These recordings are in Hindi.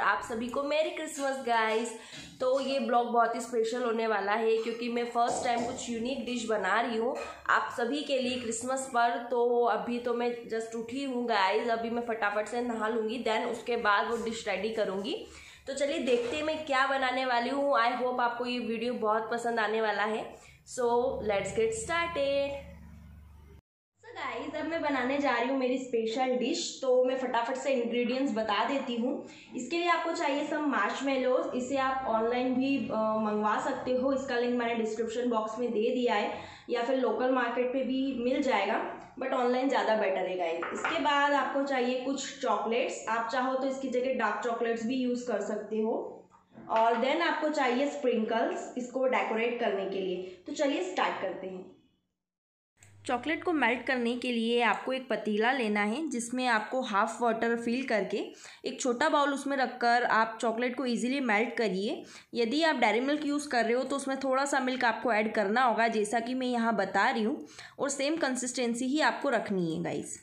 आप सभी को मेरी क्रिसमस गाइस तो ये ब्लॉग बहुत ही स्पेशल होने वाला है क्योंकि मैं फ़र्स्ट टाइम कुछ यूनिक डिश बना रही हूँ। आप सभी के लिए क्रिसमस पर तो अभी तो मैं जस्ट उठी हूँ गाइस अभी मैं फटाफट से नहा लूँगी देन उसके बाद वो डिश रेडी करूँगी। तो चलिए देखते हैं मैं क्या बनाने वाली हूँ। आई होप आपको ये वीडियो बहुत पसंद आने वाला है। So let's get started guys अब मैं बनाने जा रही हूँ मेरी स्पेशल डिश तो मैं फटाफट से इंग्रेडिएंट्स बता देती हूँ। इसके लिए आपको चाहिए सब मार्श मेलोज इसे आप ऑनलाइन भी मंगवा सकते हो। इसका लिंक मैंने डिस्क्रिप्शन बॉक्स में दे दिया है, या फिर लोकल मार्केट पे भी मिल जाएगा बट ऑनलाइन ज़्यादा बेटर है गाइस इसके बाद आपको चाहिए कुछ चॉकलेट्स आप चाहो तो इसकी जगह डार्क चॉकलेट्स भी यूज़ कर सकते हो। और देन आपको चाहिए स्प्रिंकल्स इसको डेकोरेट करने के लिए। तो चलिए स्टार्ट करते हैं। चॉकलेट को मेल्ट करने के लिए आपको एक पतीला लेना है, जिसमें आपको हाफ़ वाटर फिल करके एक छोटा बाउल उसमें रखकर आप चॉकलेट को इजीली मेल्ट करिए। यदि आप डेरी मिल्क यूज़ कर रहे हो तो उसमें थोड़ा सा मिल्क आपको ऐड करना होगा, जैसा कि मैं यहाँ बता रही हूँ, और सेम कंसिस्टेंसी ही आपको रखनी है गाइज़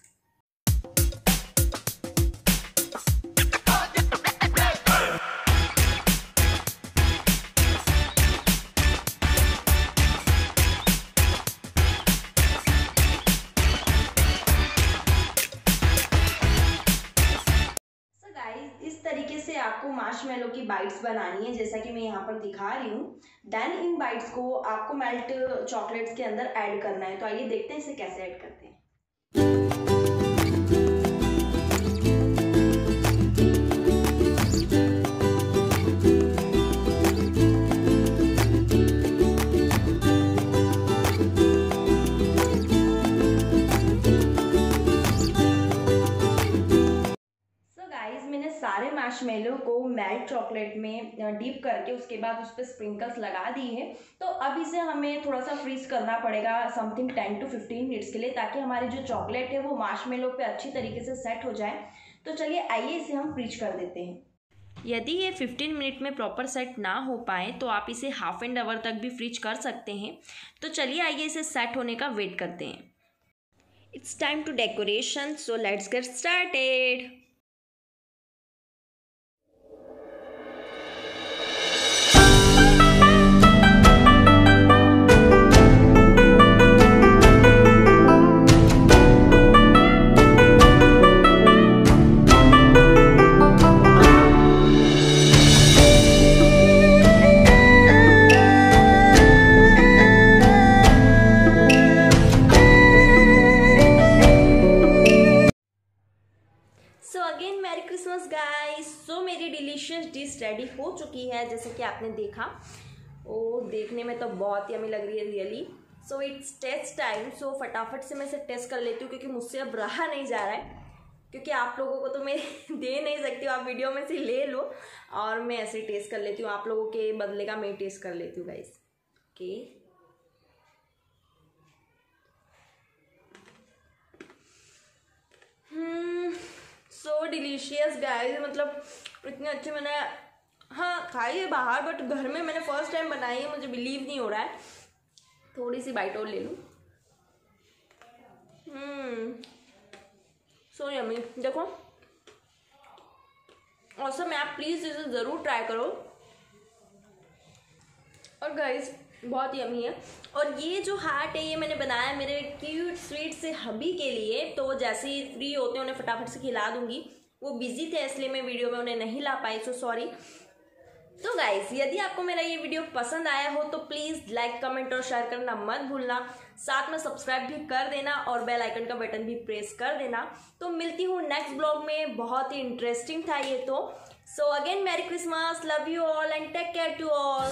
मार्शमेलो की बाइट्स बनानी है, जैसा कि मैं यहाँ पर दिखा रही हूँ। देन इन बाइट्स को आपको मेल्ट चॉकलेट्स के अंदर ऐड करना है। तो आइए देखते हैं इसे कैसे ऐड करते हैं। मार्शमेलो को मेल्ट चॉकलेट में डीप करके उसके बाद उस पर स्प्रिंकल्स लगा दी है। तो अब इसे हमें थोड़ा सा फ्रीज करना पड़ेगा something ten to fifteen minutes के लिए, ताकि हमारी जो चॉकलेट है वो मार्शमेलो पे अच्छी तरीके से सेट हो जाए। तो चलिए, आइए इसे हम फ्रीज कर देते हैं। यदि ये 15 मिनट में प्रॉपर सेट ना हो पाए तो आप इसे हाफ़ एंड आवर तक भी फ्रीज कर सकते हैं। तो चलिए, आइए इसे सेट होने का वेट करते हैं। It's time to decoration so let's get started Christmas guys so मेरी डिलीशियस डिश रेडी हो चुकी है, जैसे कि आपने देखा। वो देखने में तो बहुत ही अमी लग रही है really so it's taste time so फटाफट से मैं इसे टेस्ट कर लेती हूँ, क्योंकि मुझसे अब रहा नहीं जा रहा है। क्योंकि आप लोगों को तो मैं दे नहीं सकती हूँ। आप वीडियो में से ले लो और मैं ऐसे टेस्ट कर लेती हूँ। आप लोगों के बदले का मैं टेस्ट कर लेती हूँ guys okay so delicious guys मतलब इतने अच्छे मैंने हाँ खाई है बाहर बट घर में मैंने फ़र्स्ट टाइम बनाई है, मुझे बिलीव नहीं हो रहा है। थोड़ी सी बाइट और ले लूँ। सो यमी देखो। और सब आप प्लीज़ इसे ज़रूर ट्राई करो। और गाइस बहुत ही यमी है। और ये जो हार्ट है, ये मैंने बनाया मेरे क्यूट स्वीट से हबी के लिए तो जैसे ही फ्री होते हैं, उन्हें फटाफट से खिला दूँगी। वो बिज़ी थे, इसलिए मैं वीडियो में उन्हें नहीं ला पाई सो सॉरी तो गाइस यदि आपको मेरा ये वीडियो पसंद आया हो तो प्लीज़ लाइक कमेंट और शेयर करना मत भूलना. साथ में सब्सक्राइब भी कर देना और बेल आइकन का बटन भी प्रेस कर देना. तो मिलती हूँ नेक्स्ट ब्लॉग में. बहुत ही इंटरेस्टिंग था ये तो. So again merry Christmas love you all and take care to all